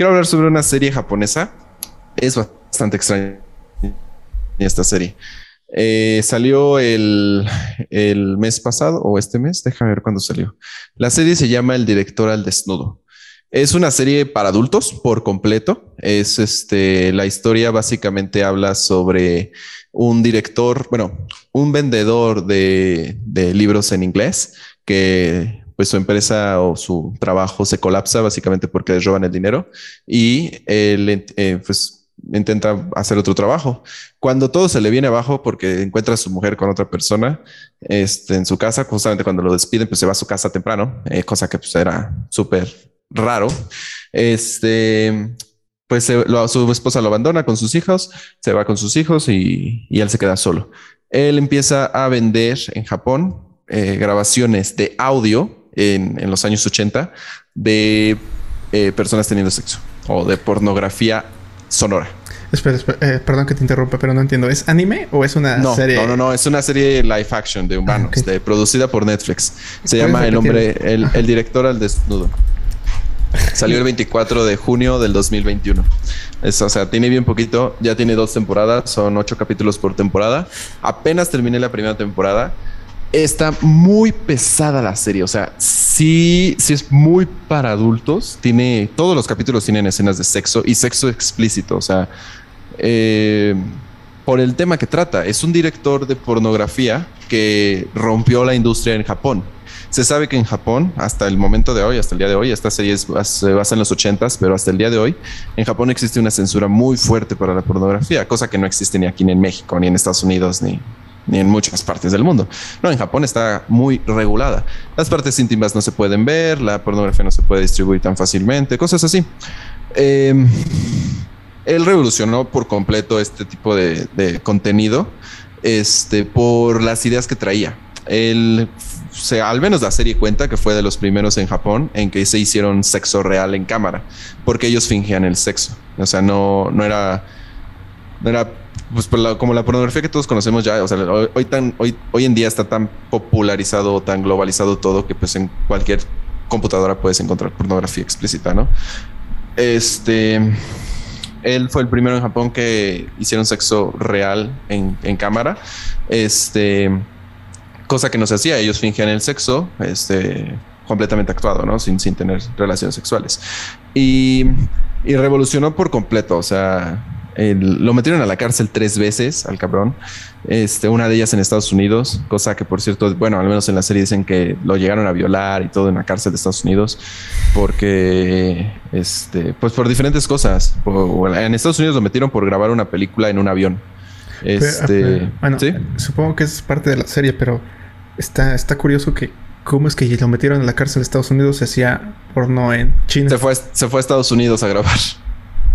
quiero hablar sobre una serie japonesa. Es bastante extraña esta serie. Eh, salió el, mes pasado o este mes, déjame ver cuándo salió. La serie se llama El director al desnudo. Es una serie para adultos por completo. Es este, la historia básicamente habla sobre un director, bueno, un vendedor de, de libros en inglés que pues su empresa o su trabajo se colapsa básicamente porque les roban el dinero y él eh, pues intenta hacer otro trabajo. Cuando todo se le viene abajo porque encuentra a su mujer con otra persona este, en su casa, justamente cuando lo despiden, pues se va a su casa temprano, eh, cosa que pues era súper raro. Este, pues su esposa lo abandona con sus hijos, se va con sus hijos y, él se queda solo. Él empieza a vender en Japón eh, grabaciones de audio en, los años 80 de eh, personas teniendo sexo o de pornografía sonora. Espera, eh, perdón que te interrumpa, pero no entiendo. ¿Es anime o es una serie? No, no, no, es una serie live action de humanos, ah, producida por Netflix. Se llama El hombre, el, el, director al desnudo. Salió el 24 de junio del 2021. o sea, tiene bien poquito. Ya tiene dos temporadas, son ocho capítulos por temporada. Apenas terminé la primera temporada. Está muy pesada la serie. O sea, sí, sí es muy para adultos. Tiene todos los capítulos tienen escenas de sexo y sexo explícito. O sea, eh, por el tema que trata, es un director de pornografía que rompió la industria en Japón. Se sabe que en Japón, hasta el momento de hoy, hasta el día de hoy, esta serie se basa en los ochentas, pero hasta el día de hoy, en Japón existe una censura muy fuerte para la pornografía, cosa que no existe ni aquí ni en México, ni en Estados Unidos, ni, ni en muchas partes del mundo. No, en Japón está muy regulada. Las partes íntimas no se pueden ver, la pornografía no se puede distribuir tan fácilmente, cosas así. Em, él revolucionó por completo este tipo de, contenido este, por las ideas que traía. Él se, al menos la serie cuenta que fue de los primeros en Japón en que se hicieron sexo real en cámara, porque ellos fingían el sexo. O sea, no, no era, no era pues, como la pornografía que todos conocemos ya. O sea, hoy, tan, hoy, hoy en día está tan popularizado, tan globalizado todo que pues en cualquier computadora puedes encontrar pornografía explícita, ¿no? Este, él fue el primero en Japón que hicieron sexo real en, en cámara. Este, cosa que no se hacía. Ellos fingían el sexo, este, completamente actuado, ¿no? Sin, sin tener relaciones sexuales. Y, y revolucionó por completo. O sea, lo metieron a la cárcel tres veces al cabrón. Este, una de ellas en Estados Unidos, cosa que por cierto, bueno, al menos en la serie dicen que lo llegaron a violar y todo en la cárcel de Estados Unidos, porque, este, pues por diferentes cosas. en Estados Unidos lo metieron por grabar una película en un avión. Este, bueno, supongo que es parte de la serie, pero está, está curioso que cómo es que lo metieron en la cárcel de Estados Unidos se hacía porno en China. Se fue, se fue a Estados Unidos a grabar.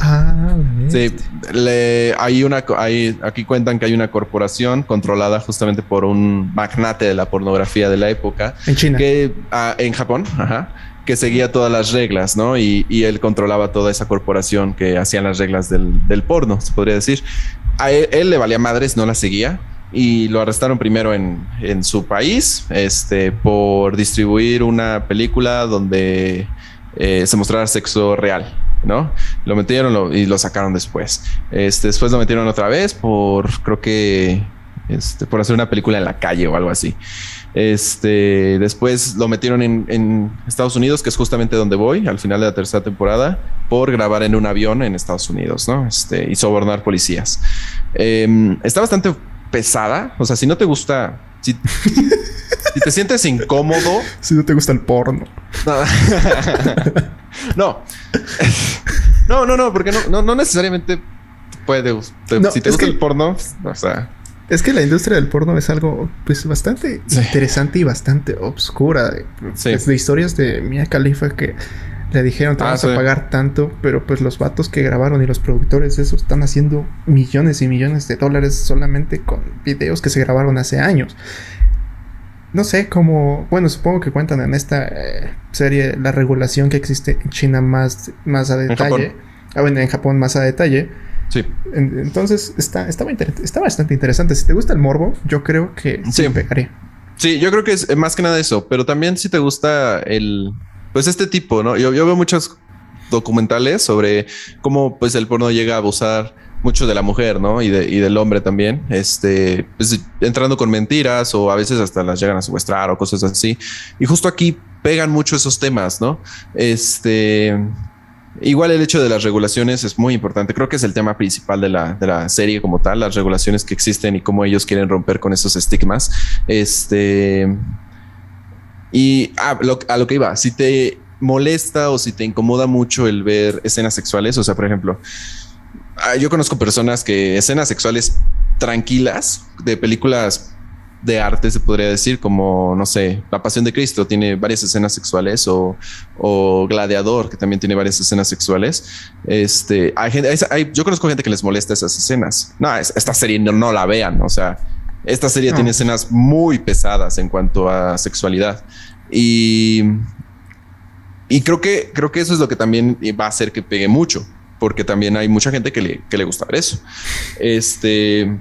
Ah, sí. Le, hay una, hay, aquí cuentan que hay una corporación controlada justamente por un magnate de la pornografía de la época. En China. Que, ah, en Japón, ajá, que seguía todas las reglas, ¿no? Y, y, él controlaba toda esa corporación que hacían las reglas del, del porno, se podría decir. A él, él, le valía madres, no la seguía y lo arrestaron primero en, en, su país este, por distribuir una película donde eh, se mostrara sexo real, ¿no? Lo metieron y lo sacaron después. Este, después lo metieron otra vez por, creo que, este, por hacer una película en la calle o algo así. Este, después lo metieron en, Estados Unidos, que es justamente donde voy, al final de la tercera temporada, por grabar en un avión en Estados Unidos, ¿no? Este, y sobornar policías. Eh, está bastante pesada. O sea, si no te gusta. Si, te sientes incómodo. Si no te gusta el porno. No. No, no, no, porque no, no, necesariamente puede. si te gusta el porno, o sea. Es que la industria del porno es algo pues bastante interesante y bastante obscura. Sí. de historias de Mia Khalifa que le dijeron, te ah, vamos a pagar tanto, pero pues los vatos que grabaron y los productores de eso están haciendo millones y millones de dólares solamente con videos que se grabaron hace años. No sé cómo, bueno, supongo que cuentan en esta eh, serie la regulación que existe en China más, más a detalle. Ah, bueno, en Japón más a detalle. Sí. entonces está, estaba está bastante interesante. Si te gusta el morbo, yo creo que sí, pegaría. Sí, yo creo que es más que nada eso, pero también si te gusta el, pues este tipo, ¿no? Yo, yo veo muchas, documentales sobre cómo pues el porno llega a abusar mucho de la mujer, ¿no? Y, de, y del hombre también, este, pues, entrando con mentiras o a veces hasta las llegan a secuestrar o cosas así. Y justo aquí pegan mucho esos temas, ¿no? Este, igual el hecho de las regulaciones es muy importante. Creo que es el tema principal de la, de la serie como tal, las regulaciones que existen y cómo ellos quieren romper con esos estigmas. Este, y ah, a lo que iba, si te molesta o si te incomoda mucho el ver escenas sexuales, o sea, por ejemplo, Ah, yo conozco personas que escenas sexuales tranquilas de películas de arte, se podría decir, como, no sé, La Pasión de Cristo tiene varias escenas sexuales o, o Gladiador, que también tiene varias escenas sexuales. Este, hay gente, hay, yo conozco gente que les molesta esas escenas. No, esta serie no, la vean, o sea, esta serie tiene escenas muy pesadas en cuanto a sexualidad. Y, y creo que, creo que eso es lo que también va a hacer que pegue mucho porque también hay mucha gente que le, que le gusta ver eso. Este,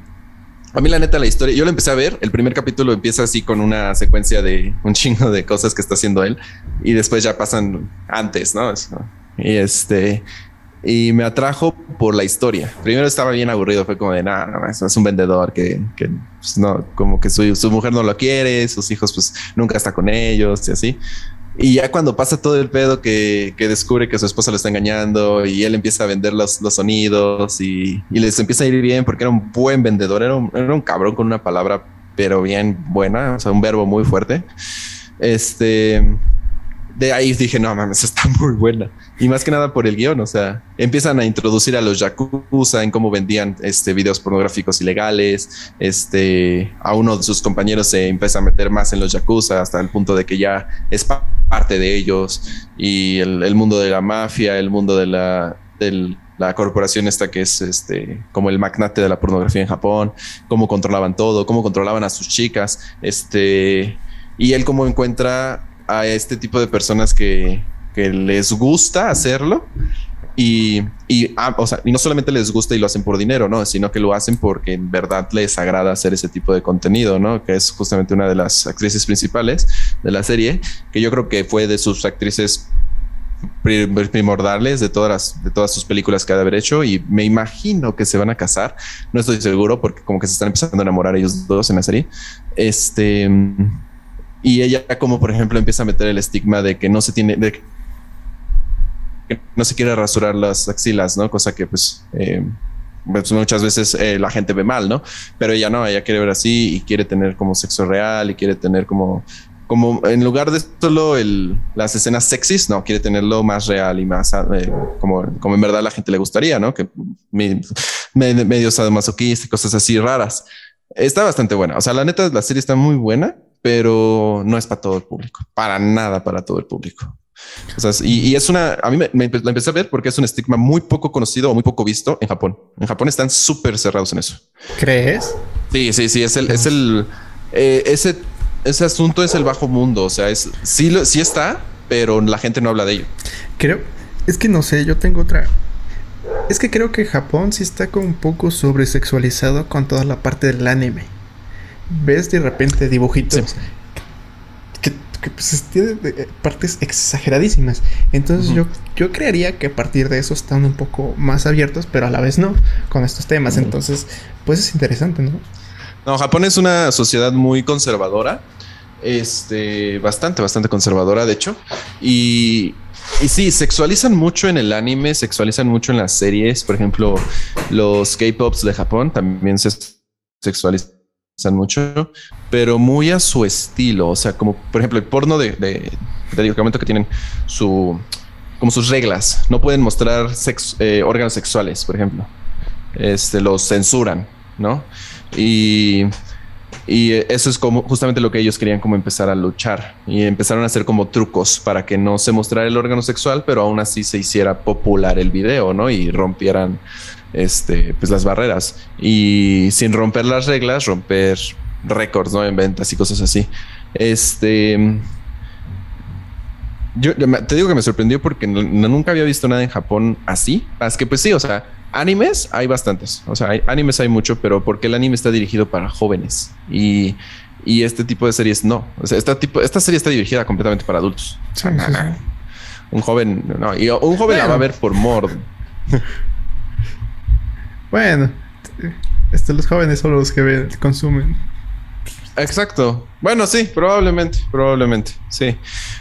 a mí la neta la historia, yo la empecé a ver, el primer capítulo empieza así con una secuencia de un chingo de cosas que está haciendo él y después ya pasan antes, ¿no? Y este, y me atrajo por la historia. Primero estaba bien aburrido, fue como de nada, es un vendedor que, que pues, no, como que su, su, mujer no lo quiere, sus hijos pues nunca está con ellos y así. Y ya cuando pasa todo el pedo que, que, descubre que su esposa lo está engañando y él empieza a vender los, los sonidos y, y, les empieza a ir bien porque era un buen vendedor, era un, era un cabrón con una palabra pero bien buena, o sea, un verbo muy fuerte. Este, de ahí dije, no mames, está muy buena. Y más que nada por el guion, o sea, empiezan a introducir a los yakuza en cómo vendían este, videos pornográficos ilegales. Este, a uno de sus compañeros se empieza a meter más en los yakuza hasta el punto de que ya es parte de ellos. Y el, mundo de la mafia, el mundo de la, la corporación esta que es este como el magnate de la pornografía en Japón, cómo controlaban todo, cómo controlaban a sus chicas, este y él cómo encuentra a este tipo de personas que, que les gusta hacerlo y, y, ah, o sea, y no solamente les gusta y lo hacen por dinero, ¿no? Sino que lo hacen porque en verdad les agrada hacer ese tipo de contenido, ¿no? Que es justamente una de las actrices principales de la serie, que yo creo que fue de sus actrices primordiales de todas las, de todas sus películas que ha de haber hecho y me imagino que se van a casar. No estoy seguro porque como que se están empezando a enamorar ellos dos en la serie. Este y ella como por ejemplo empieza a meter el estigma de que no se tiene de que no se quiere rasurar las axilas, ¿no? Cosa que pues, eh, pues muchas veces eh, la gente ve mal, ¿no? Pero ella no, ella quiere ver así y quiere tener como sexo real y quiere tener como como en lugar de solo el, las escenas sexys, no, quiere tenerlo más real y más eh, como, como en verdad la gente le gustaría, ¿no? Que me, me, medio sadomasoquista y cosas así raras. Está bastante buena. O sea, la neta, la serie está muy buena pero no es para todo el público, para nada para todo el público. O sea, y, es una, a mí me, la empecé a ver porque es un estigma muy poco conocido o muy poco visto en Japón. En Japón están súper cerrados en eso. ¿Crees? Sí, sí, sí, es el, es el, eh, ese, ese asunto es el bajo mundo. O sea, es, sí, sí está, pero la gente no habla de ello. Creo, es que no sé, yo tengo otra. Es que creo que Japón sí está como un poco sobresexualizado con toda la parte del anime ves de repente dibujitos que, pues, tienen partes exageradísimas. Entonces yo, yo creería que a partir de eso están un poco más abiertos, pero a la vez no, con estos temas. Entonces, pues es interesante, ¿no? No, Japón es una sociedad muy conservadora. Este, bastante, bastante conservadora, de hecho. Y, y sí, sexualizan mucho en el anime, sexualizan mucho en las series. Por ejemplo, los K-Pops de Japón también se sexualizan mucho, pero muy a su estilo. O sea, como por ejemplo el porno de, de, que tienen su como sus reglas. No pueden mostrar eh, órganos sexuales, por ejemplo. Este los censuran, ¿no? Y, y eso es como justamente lo que ellos querían como empezar a luchar y empezaron a hacer como trucos para que no se mostrara el órgano sexual, pero aún así se hiciera popular el video, ¿no? Y rompieran este, pues las barreras y sin romper las reglas, romper récords, ¿no? En ventas y cosas así. Este, yo te digo que me sorprendió porque nunca había visto nada en Japón así. Es que pues sí, o sea, animes hay bastantes. O sea, hay, animes hay mucho, pero porque el anime está dirigido para jóvenes y, y este tipo de series no. O sea, este tipo, esta serie está dirigida completamente para adultos. Un joven, no, y un joven la va a ver por Mord. bueno, este, los jóvenes son los que ven, consumen. Exacto. Bueno, sí, probablemente, probablemente, sí.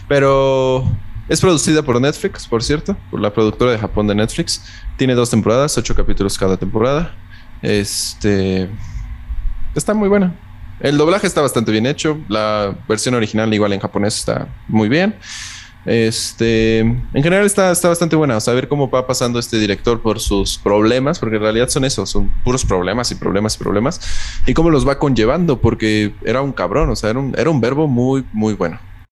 Pero es producida por Netflix, por cierto, por la productora de Japón de Netflix. Tiene dos temporadas, ocho capítulos cada temporada. Este está muy buena. El doblaje está bastante bien hecho. La versión original, igual en japonés, está muy bien. Este, en general está, está bastante buena. O cómo va pasando este director por sus problemas, porque en realidad son eso, son puros problemas y problemas y problemas, y cómo los va conllevando, porque era un cabrón, o sea, era un, era un verbo muy, muy bueno.